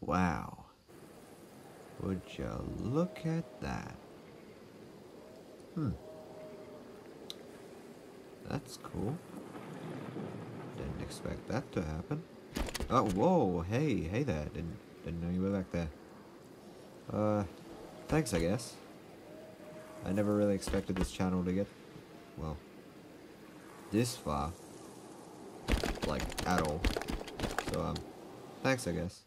Wow. Would you look at that? Hmm. That's cool. Didn't expect that to happen. Oh, whoa, hey, hey there. Didn't, didn't know you were back there. Uh, thanks, I guess. I never really expected this channel to get, well, this far. Like, at all. So, um, thanks, I guess.